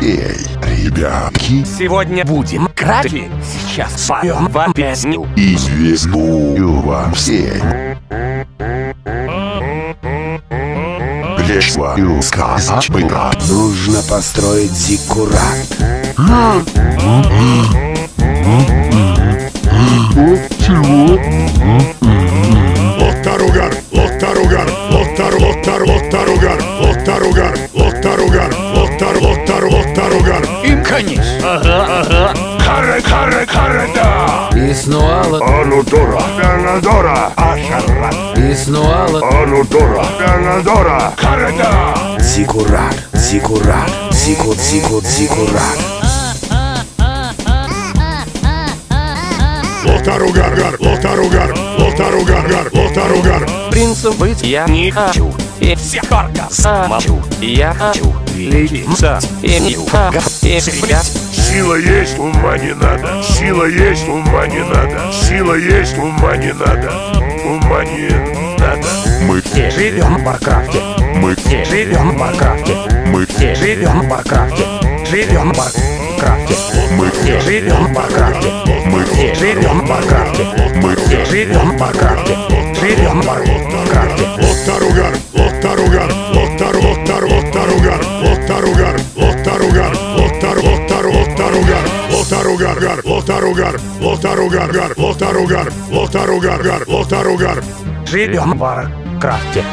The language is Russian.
Эй, ребятки, Сегодня будем краски. Сейчас споем вам песню. известную вам всем. Грешную сказать было. Нужно построить зиккурат. Lottarugar, Lottarugar, Lottar, Lottar, Lottarugar, Lottarugar, Lottarugar, Им конец. Каре, каре, каре, да! Існувало, Анудора, Анадора, Ашарат, існувало Анудора, Анадора, каре, да! зиккурат, зиккурат, зику, зику, зиккурат. Лотаругар, гар, Лотаругар, Лотаругар, гар, Лотаругар. Принцем быть я не хочу. И оргазм замочу. Я хочу величиться. И ухага. И себя. Сила есть, ума не надо. Сила есть, ума не надо. Сила есть, ума не надо. Ума не надо. Мы Все живем в Варкрафте. мы Все живем в Варкрафте. мы Все живем в Варкрафте. Живем в Варкрафте. мы Все живем в Варкрафте. мы Все живем в Варкрафте. мы Все живем в Варкрафте. Живем в Варкрафте. Лотаругар, Лотаругар, Лотаругар, Лотар, Лотар, Лотаругар, Лотаругар, гар, Лотаругар, Лотаругар, гар, Лотаругар, Лотаругар, гар, Лотаругар. Живем в Варкрафте.